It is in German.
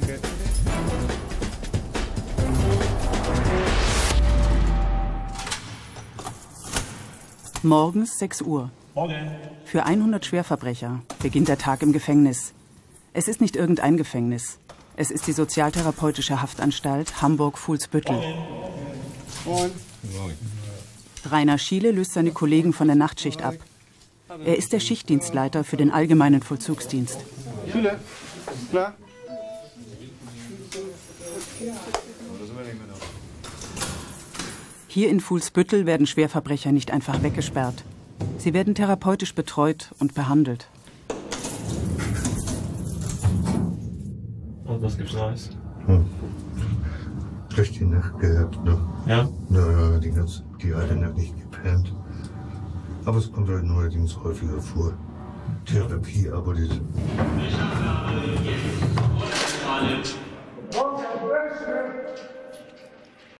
Danke. Morgens 6 Uhr. Morgen. Für 100 Schwerverbrecher beginnt der Tag im Gefängnis. Es ist nicht irgendein Gefängnis. Es ist die sozialtherapeutische Haftanstalt Hamburg-Fuhlsbüttel. Morgen. Rainer Schiele löst seine Kollegen von der Nachtschicht ab. Er ist der Schichtdienstleiter für den allgemeinen Vollzugsdienst. Schiele, klar? Hier in Fuhlsbüttel werden Schwerverbrecher nicht einfach weggesperrt. Sie werden therapeutisch betreut und behandelt. Und was gibt's Neues? Hm. Schlecht die Nacht gehabt, ne? Ja? Naja, die, ganze, die alte Nacht nicht gepennt. Aber es kommt halt neuerdings häufiger vor. Therapie, aber diese.